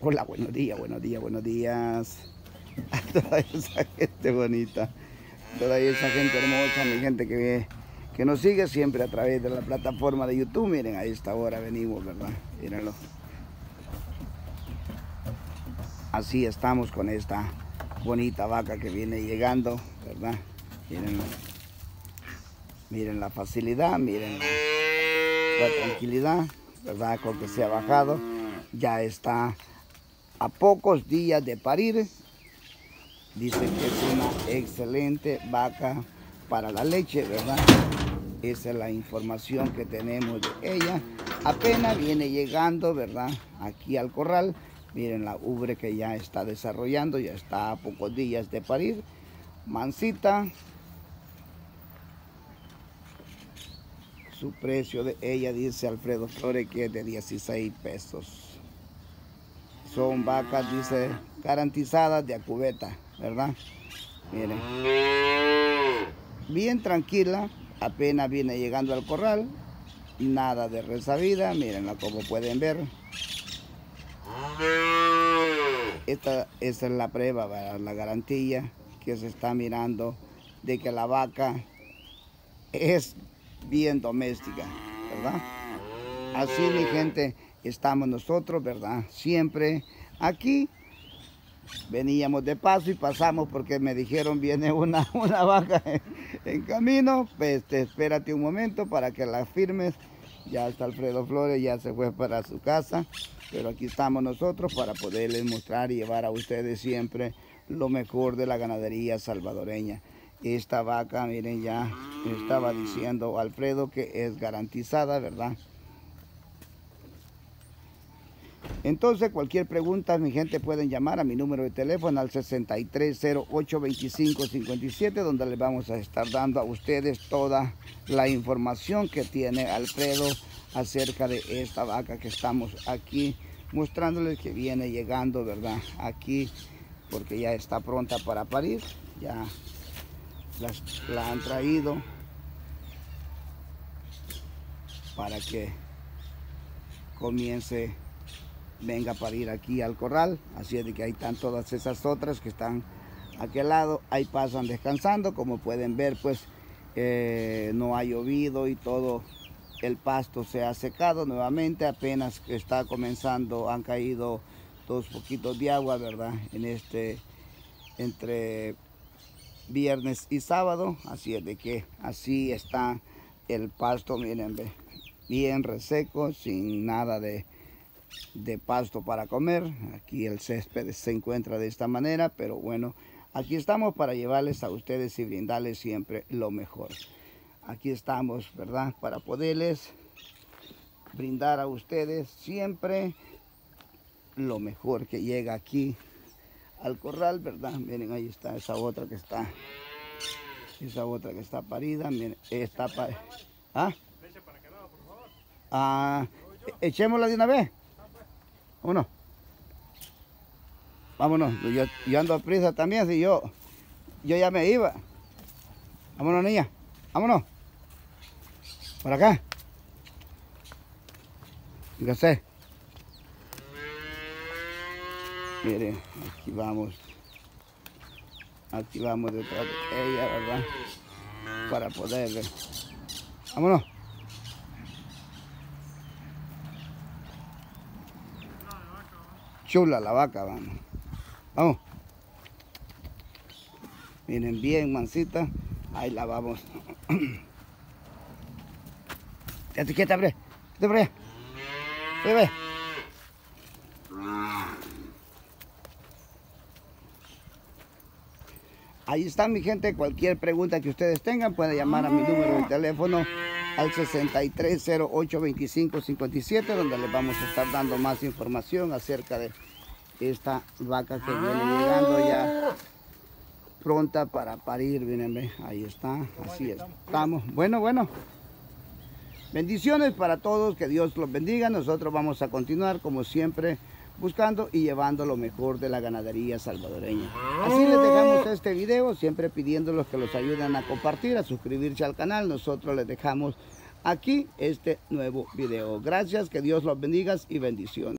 Hola, buenos días, buenos días, buenos días a toda esa gente bonita, toda esa gente hermosa, mi gente que, que nos sigue siempre a través de la plataforma de YouTube. Miren, a esta hora venimos, ¿verdad? Mírenlo. Así estamos con esta bonita vaca que viene llegando, ¿verdad? Mírenlo. Miren la facilidad, miren la, tranquilidad, ¿verdad? Con que se ha bajado. Ya está a pocos días de parir. Dice que es una excelente vaca para la leche, ¿verdad? Esa es la información que tenemos de ella. Apenas viene llegando, ¿verdad? Aquí al corral. Miren la ubre que ya está desarrollando, ya está a pocos días de parir. Mansita. Su precio de ella, dice Alfredo Flores, que es de 16 pesos son vacas, dice, garantizadas de acubeta, ¿verdad? Miren. Bien tranquila, apenas viene llegando al corral, nada de resabida, mírenla como pueden ver. Esta, es la prueba, la garantía que se está mirando de que la vaca es bien doméstica, ¿verdad? Así mi gente, estamos nosotros, ¿verdad? Siempre aquí veníamos de paso y pasamos porque me dijeron viene una, una vaca en, camino, pues espérate un momento para que la firmes. Ya está Alfredo Flores, ya se fue para su casa, pero aquí estamos nosotros para poderles mostrar y llevar a ustedes siempre lo mejor de la ganadería salvadoreña. Esta vaca, miren, ya estaba diciendo Alfredo que es garantizada, ¿verdad? Entonces, cualquier pregunta, mi gente, pueden llamar a mi número de teléfono al 63082557, donde les vamos a estar dando a ustedes toda la información que tiene Alfredo acerca de esta vaca que estamos aquí mostrándoles que viene llegando, ¿verdad? Aquí, porque ya está pronta para parir, ya la han traído para que comience venga para ir aquí al corral. Así es de que ahí están todas esas otras que están a aquel lado. Ahí pasan descansando. Como pueden ver, pues eh, no ha llovido y todo el pasto se ha secado nuevamente. Apenas está comenzando, han caído dos poquitos de agua, ¿verdad? En este, entre viernes y sábado. Así es de que así está el pasto, miren, bien reseco, sin nada de de pasto para comer. Aquí el césped se encuentra de esta manera, pero bueno, aquí estamos para llevarles a ustedes y brindarles siempre lo mejor. Aquí estamos, ¿verdad? Para poderles brindar a ustedes siempre lo mejor que llega aquí al corral, ¿verdad? Miren, ahí está esa otra que está, esa otra que está parida, miren, está para... ¿Ah? Ah, echémosla de una vez. Vámonos. Vámonos. Yo, ando a prisa también, si yo, yo ya me iba. Vámonos, niña. Vámonos. Por acá. sé. Miren, aquí vamos. Detrás de ella, ¿verdad? Para poder ver. Vámonos. chula la vaca, vamos. Vamos. Miren bien, mansita. Ahí la vamos. te quieta, bre. Te bre. Ve, Ahí está mi gente, cualquier pregunta que ustedes tengan pueden llamar a mi número de teléfono al 63082557 donde les vamos a estar dando más información acerca de esta vaca que viene llegando ya pronta para parir, miren, ahí está, así es, estamos, bueno, bueno, bendiciones para todos, que Dios los bendiga, nosotros vamos a continuar como siempre buscando y llevando lo mejor de la ganadería salvadoreña. Así les dejamos este video, siempre pidiéndolos que los ayuden a compartir, a suscribirse al canal. Nosotros les dejamos aquí este nuevo video. Gracias, que Dios los bendiga y bendiciones.